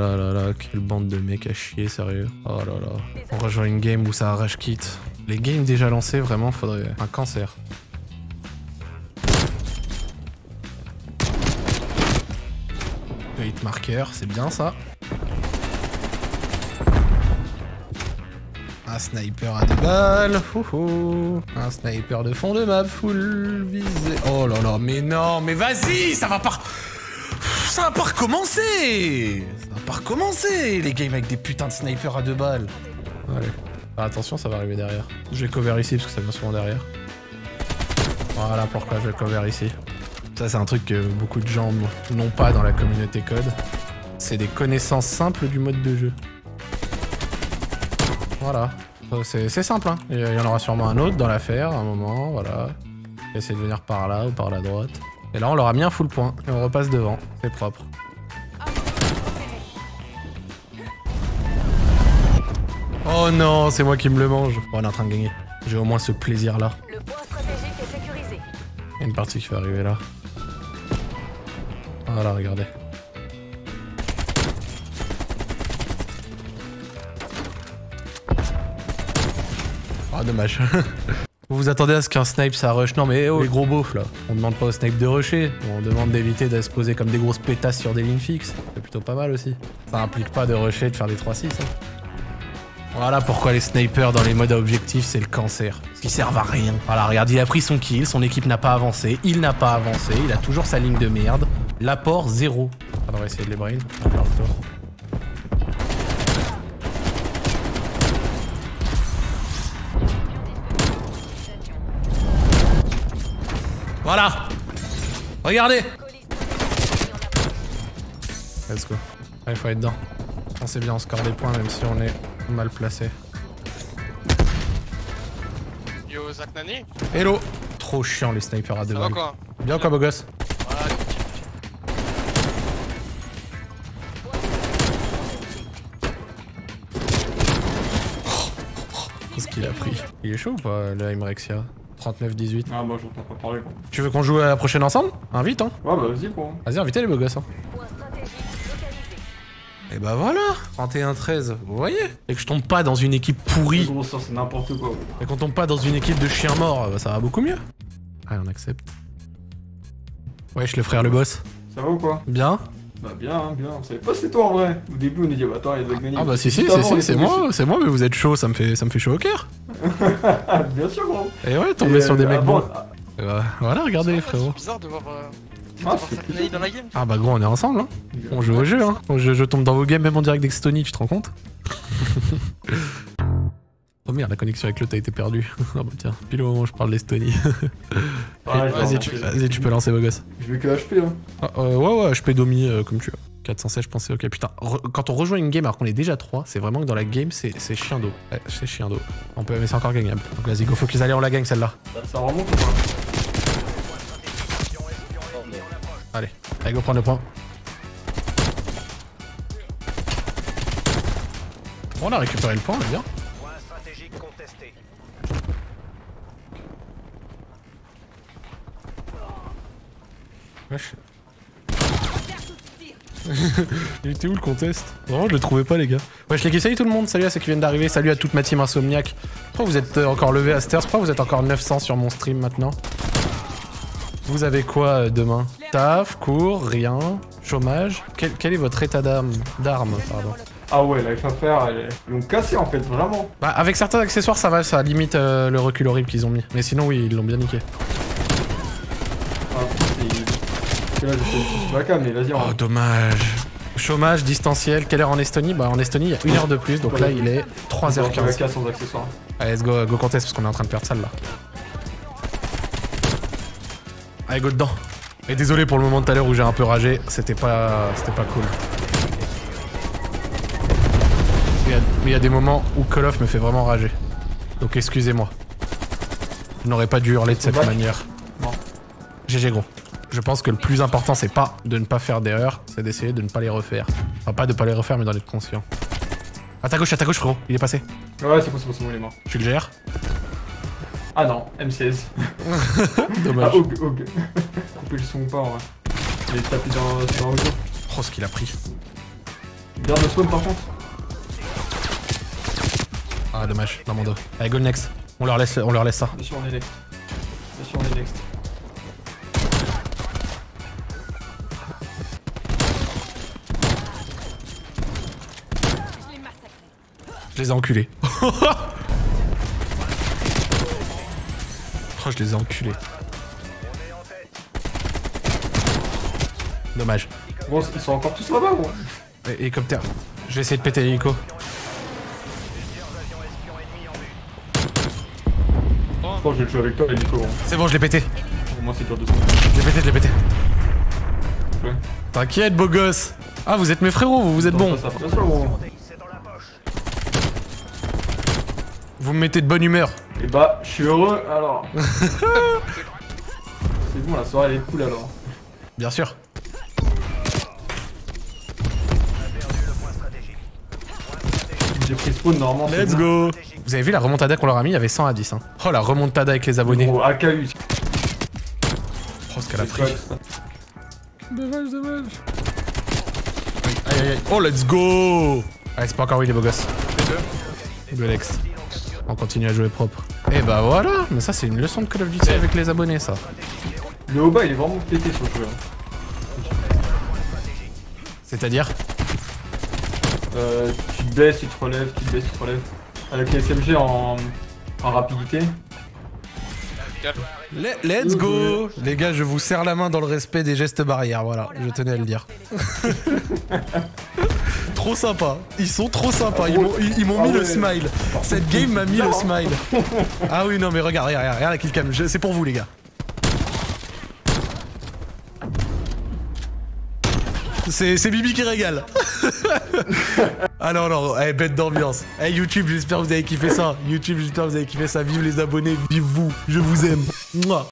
Là là là, quelle bande de mecs à chier, sérieux. Oh là là. On rejoint une game où ça arrache kit. Les games déjà lancés, vraiment, faudrait un cancer. Le hit marker, c'est bien ça. Un sniper à deux balles. Un sniper de fond de map, full visé. Oh là là, mais non, mais vas-y, ça va pas. Ça va pas recommencer Pas recommencer, les games avec des putains de snipers à deux balles. Ah, attention, ça va arriver derrière. Je vais cover ici parce que ça vient souvent derrière. Voilà pourquoi je vais cover ici. Ça, c'est un truc que beaucoup de gens n'ont pas dans la communauté code. C'est des connaissances simples du mode de jeu. Voilà. C'est simple, hein. Il y en aura sûrement un autre dans l'affaire, à un moment, voilà. Essayer de venir par là ou par la droite. Et là, on leur a mis un full point. Et on repasse devant. C'est propre. Oh non, c'est moi qui me le mange. Bon, on est en train de gagner. J'ai au moins ce plaisir-là. Le point stratégique est sécurisé. Il y a une partie qui va arriver là. Voilà, regardez. Ah, dommage. Vous vous attendez à ce qu'un snipe ça rush? Non mais oh, les gros beaufs là. On demande pas au snipe de rusher, on demande d'éviter de se poser comme des grosses pétasses sur des lignes fixes. C'est plutôt pas mal aussi. Ça implique pas de rusher, de faire des 3-6. Hein. Voilà pourquoi les snipers dans les modes à objectif c'est le cancer. Parce qu'ils servent à rien. Voilà, regarde, il a pris son kill, son équipe n'a pas avancé, il n'a pas avancé, il a toujours sa ligne de merde. L'apport zéro. on va essayer de les brain. Voilà Regardez Let's go. il faut être dedans. On sait bien, on score des points même si on est mal placé. Yo, Zach Nani Hello Trop chiant les snipers à deux balles. quoi Bien quoi beau gosse Voilà, Qu'est-ce qu'il a pris Il est chaud ou pas le Aimrexia 39-18. Ah, moi j'entends pas parler quoi. Tu veux qu'on joue à la prochaine ensemble? Invite hein Ouais, bah vas-y quoi. Vas-y invitez les beaux gosses hein. Stratégique localisé. Et bah voilà 31-13, vous voyez Et que je tombe pas dans une équipe pourrie Gros, ça c'est n'importe quoi. Et qu'on tombe pas dans une équipe de chiens morts, bah, ça va beaucoup mieux. Allez, on accepte. Wesh, le frère le boss. Ça va ou quoi? Bien Bah bien, hein, bien. On savait pas c'était toi en vrai. Au début on a dit, bah attends, il y a Zach Nani. Ah bah si, si, si, si, c'est moi, c'est moi, mais vous êtes chaud, ça me fait, ça me fait chaud au cœur. Ah, bien sûr gros. Et ouais, tomber sur des euh, mecs bons. Et bah, voilà, regardez les frérots. C'est bizarre de voir, euh, Ah, c'est dans la game. Ah bah gros, on est ensemble, hein. On joue au jeu, hein. Je, je tombe dans vos games même en direct d'Extony, tu te rends compte Oh merde, la connexion avec l'autre a été perdue. Ah bah tiens, pile au moment où je parle d'Estonie. Ouais, vas-y, tu, tu peux lancer beau gosse. Je vais que HP hein. Ah, euh, ouais, ouais, je peux domi euh, comme tu veux. 416, je pensais, ok. Putain, quand on rejoint une game alors qu'on est déjà 3, c'est vraiment que dans la game, c'est c'est chien d'eau. Ouais, c'est chien d'eau. On peut, mais c'est encore gagnable. Donc vas-y, go focus, allez, on la gagne celle-là. Ça remonte ou pas? Allez, allez, go prendre le point. Bon, on a récupéré le point, on est bien. Point stratégique contesté. Wesh. Il était où le contest? Vraiment, je le trouvais pas, les gars. Wesh, les gars, salut tout le monde, salut à ceux qui viennent d'arriver, salut à toute ma team insomniaque. Pourquoi vous êtes euh, encore levé à Stairs Pourquoi vous êtes encore 900 sur mon stream maintenant Vous avez quoi euh, demain? Taf, cours, rien, chômage quel, quel est votre état d'âme D'armes, pardon. Ah ouais, la FFR, elle est... ils l'ont cassé en fait, vraiment. Bah, avec certains accessoires, ça va, ça limite euh, le recul horrible qu'ils ont mis. Mais sinon, oui, ils l'ont bien niqué. Ah, c'est... Parce que là, j'ai fait une petite backup, mais vas-y, Oh, dommage. Chômage distanciel, quelle heure en Estonie Bah, en Estonie, il y a une heure de plus, donc là, il est on va 3h15. casse sans accessoires. Allez, let's go, go contest parce qu'on est en train de perdre ça là. Allez, go dedans. Et désolé pour le moment de tout à l'heure où j'ai un peu ragé, c'était pas, c'était pas cool. Mais il y a- y, des moments où Call of me fait vraiment rager. Donc excusez-moi. Je n'aurais pas dû hurler de cette manière. Non. GG gros. Je pense que le plus important c'est pas de ne pas faire d'erreurs, c'est d'essayer de ne pas les refaire. Enfin pas de pas les refaire mais d'en être conscient. À ta gauche, à ta gauche frérot, il est passé. Ouais, c'est bon, c'est bon, c'est bon, il est mort. Tu le gères? Ah non, M16. Dommage. Ah, ok, ok. Couper le son ou pas, en vrai. Il est tapé dans, dans le dos. Oh, ce qu'il a pris. Garde le spawn par contre. Ah, dommage, dans mon dos. Allez, go next. On leur laisse, on leur laisse ça. Bien sûr, on est next. Bien sûr, on est next. Je les ai enculés. oh, je les ai enculés. Dommage. Bon, ils sont encore tous là-bas, gros. Et- Hélicoptère. Je vais essayer de péter l'hélico. Je pense que je vais jouer avec toi, Hélico. hein. C'est bon, je l'ai pété. Au moins, c'est dur de. Je l'ai pété, je l'ai pété. Ouais. T'inquiète, beau gosse. Ah, vous êtes mes frérots, vous, vous êtes bons. Ça, ça, bien sûr, gros. C'est dans la poche. Vous me mettez de bonne humeur. Et bah, je suis heureux alors. c'est bon, la soirée elle est cool alors. Bien sûr. J'ai pris spawn normalement. Let's go. Vous avez vu la remontada qu'on leur a mis? Il y avait 100 à 10. Hein. Oh, la remontada avec les abonnés. Gros, AKU. Oh, ce qu'elle a pris. Dommage, dommage. Aïe, aïe, aïe. Oh, let's go Allez, c'est pas encore oui, les beaux gosses. Go, Alex. On continue à jouer propre. Et bah voilà Mais ça, c'est une leçon de Call of Duty avec les abonnés, ça. Le haut bas il est vraiment pété sur le jeu. hein. C'est-à-dire Euh, tu te baisses, tu te relèves, tu te baisses, tu te relèves. Avec les SMG en, en rapidité. Let's go Les gars, je vous serre la main dans le respect des gestes barrières, voilà. Je tenais à le dire. trop sympa. Ils sont trop sympas. Ils m'ont ils- ils m'ont Ah mis le smile. Cette game m'a mis le smile. Ah oui, non, mais regarde, regarde, regarde, la killcam. C'est pour vous, les gars. C'est c'est Bibi qui régale. ah non, non, eh, bête d'ambiance. Eh YouTube, j'espère que vous avez kiffé ça. YouTube, j'espère que vous avez kiffé ça. Vive les abonnés, vive vous. Je vous aime. Mouah.